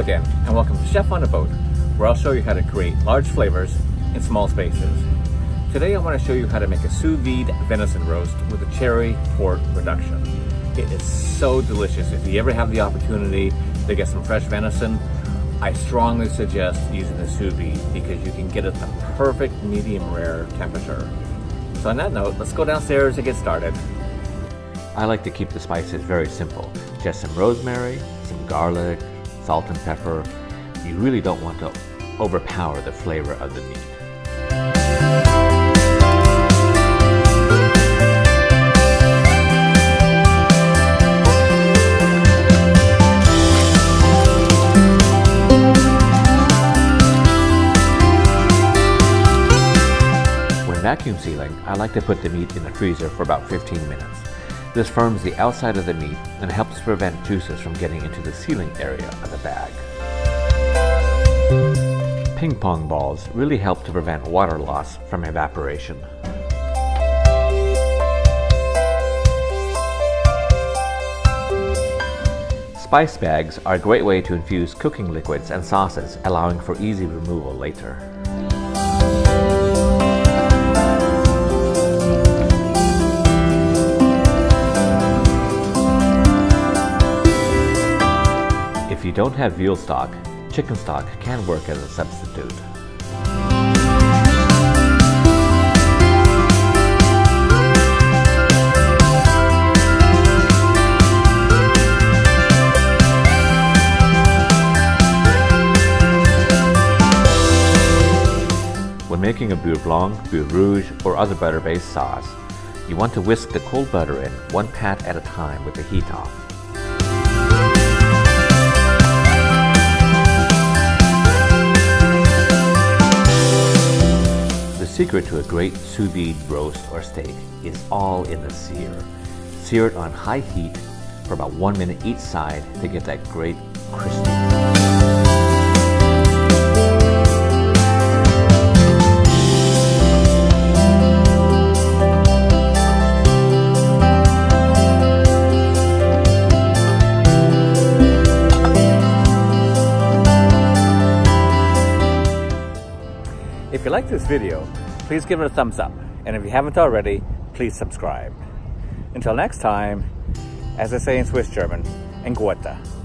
again, and welcome to Chef on a Boat, where I'll show you how to create large flavors in small spaces. Today I want to show you how to make a sous vide venison roast with a cherry port reduction. It is so delicious. If you ever have the opportunity to get some fresh venison, I strongly suggest using the sous vide because you can get it the perfect medium rare temperature. So on that note, let's go downstairs and get started. I like to keep the spices very simple. Just some rosemary, some garlic, salt and pepper. You really don't want to overpower the flavor of the meat. When vacuum sealing, I like to put the meat in the freezer for about 15 minutes. This firms the outside of the meat and helps prevent juices from getting into the sealing area of the bag. Ping pong balls really help to prevent water loss from evaporation. Spice bags are a great way to infuse cooking liquids and sauces, allowing for easy removal later. You don't have veal stock, chicken stock can work as a substitute. When making a beurre blanc, beurre rouge, or other butter-based sauce, you want to whisk the cold butter in one pat at a time with the heat off. Secret to a great sous vide roast or steak is all in the sear. Sear it on high heat for about one minute each side to get that great crispy. If you like this video, please give it a thumbs up. And if you haven't already, please subscribe. Until next time, as I say in Swiss German, Gute.